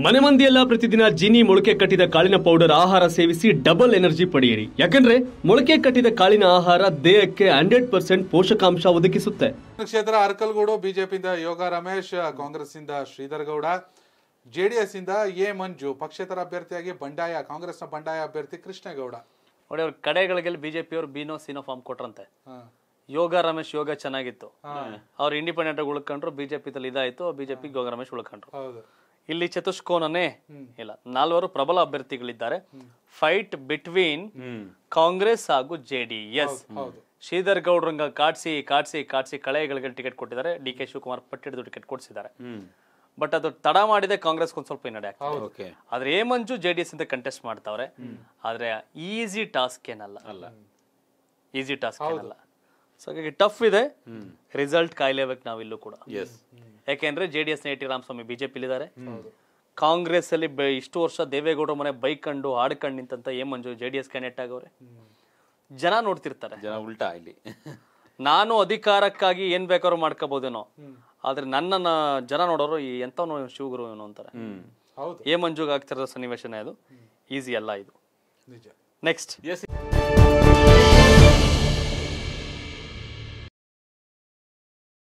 ಮನೆ ಮಂದಿಯೆಲ್ಲ ಪ್ರತಿದಿನ ಜೀನಿ ಮೊಳಕೆ ಕಟ್ಟಿದ ಕಾಳಿನ ಪೌಡರ್ ಆಹಾರ ಸೇವಿಸಿ ಡಬಲ್ ಎನರ್ಜಿ ಪಡೆಯಿರಿ. ಯಾಕಂದ್ರೆ ಮೊಳಕೆ ಕಟ್ಟಿದ ಕಾಳಿನ ಆಹಾರ ದೇಹಕ್ಕೆ ಹಂಡ್ರೆಡ್ ಪರ್ಸೆಂಟ್ ಪೋಷಕಾಂಶ ಒದಗಿಸುತ್ತೆ. ಕ್ಷೇತ್ರ ಅರ್ಕಲ್ಗೂಡು ಬಿಜೆಪಿಯಿಂದ ಯೋಗ ರಮೇಶ್ ಕಾಂಗ್ರೆಸ್ ಇಂದ ಶ್ರೀಧರ್ ಗೌಡ ಜೆಡಿಎಸ್ ಇಂದ ಎ ಮಂಜು ಪಕ್ಷೇತರ ಅಭ್ಯರ್ಥಿಯಾಗಿ ಬಂಡಾಯ ಕಾಂಗ್ರೆಸ್ನ ಬಂಡಾಯ ಅಭ್ಯರ್ಥಿ ಕೃಷ್ಣೇಗೌಡ. ನೋಡಿ ಅವ್ರ ಕಡೆಗಳಿಗೆ ಬಿಜೆಪಿ ಅವರು ಬಿನೋ ಸಿನೋ ಫಾರ್ಮ್ ಕೊಟ್ರಂತೆ. ಯೋಗ ರಮೇಶ್ ಯೋಗ ಚೆನ್ನಾಗಿತ್ತು. ಅವ್ರು ಇಂಡಿಪೆಂಡೆಂಟ್ ಆಗಿ ಉಳ್ಕೊಂಡ್ರು ಬಿಜೆಪಿ ತಲ್ಲಿ ಇದಾಯ್ತು ಬಿಜೆಪಿ ಯೋಗ ರಮೇಶ್ ಉಳ್ಕೊಂಡ್ರು. ಹೌದು. ಇಲ್ಲಿ ಚತುಷ್ಕೋನನೇ ಇಲ್ಲ. ನಾಲ್ವರು ಪ್ರಬಲ ಅಭ್ಯರ್ಥಿಗಳಿದ್ದಾರೆ. ಫೈಟ್ ಬಿಟ್ವೀನ್ ಕಾಂಗ್ರೆಸ್ ಹಾಗೂ ಜೆಡಿಎಸ್ ಶ್ರೀಧರ್ ಗೌಡ್ರಂಗ ಕಾಡ್ಸಿ ಕಾಡ್ಸಿ ಕಾಡ್ಸಿ ಕಳೆಗಳಿಗೆ ಟಿಕೆಟ್ ಕೊಟ್ಟಿದ್ದಾರೆ. ಡಿ ಕೆ ಶಿವಕುಮಾರ್ ಪಟ್ಟಿಡಿದು ಟಿಕೆಟ್ ಕೊಡಿಸಿದ್ದಾರೆ. ಬಟ್ ಅದು ತಡ ಮಾಡಿದೆ ಕಾಂಗ್ರೆಸ್ ಒಂದ್ ಸ್ವಲ್ಪ ಹಿನ್ನಡೆ ಆಗ್ತದೆ. ಆದ್ರೆ ಏಮಂಜು ಮಂಜು ಜೆ ಡಿ ಎಸ್ ಅಂತ ಕಂಟೆಸ್ಟ್ ಮಾಡ್ತಾವ್ರೆ. ಆದ್ರೆ ಈಸಿ ಟಾಸ್ಕ್ ಏನಲ್ಲ. ಅಲ್ಲ. ಈಸಿ ಟಾಸ್ಕ್ ಏನಲ್ಲ. ಸೊ ಹಾಗಾಗಿ ಟಫ್ ಇದೆ. ರಿಸಲ್ಟ್ ಕಾಯ್ಲೇಬೇಕು ನಾವಿಲ್ಲೂ ಕೂಡ. ಎಸ್ ಯಾಕೆಂದ್ರೆ ಜೆ ಡಿ ಎಸ್ನ ಟಿ ರಾಮಸ್ವಾಮಿ ಬಿಜೆಪಿ ಇದ್ದಾರೆ ಕಾಂಗ್ರೆಸ್ ಅಲ್ಲಿ ಬೆ- ಇಷ್ಟು ವರ್ಷ ದೇವೇಗೌಡರ ಮನೆ ಬೈಕಂಡು ಆಡ್ಕಂಡು ನಿಂತಂತ A Manju J D S candidate ಆಗವ್ರೆ. ಜನ ನೋಡ್ತಿರ್ತಾರೆ. ಜನ ಉಲ್ಟಾ ಇಲ್ಲಿ. ನಾನು ಅಧಿಕಾರಕ್ಕಾಗಿ ಏನ್ ಬೇಕಾದ್ರೂ ಮಾಡ್ಕೋಬಹುದೇನೋ ಆದ್ರೆ ನನ್ನ ಜನ ನೋಡೋರು ಈ ಎಂತವನು ಶಿವಗುರು ಏನು ಅಂತಾರೆ. ಹೌದು. ಎ ಮಂಜುಗೆ ಆಗ್ತಿರೋ ಸನ್ನಿವೇಶನೇ ಅದು. ಈಸಿ ಅಲ್ಲ ಇದು. ನಿಜ. ನೆಕ್ಸ್ಟ್. ಎಸ್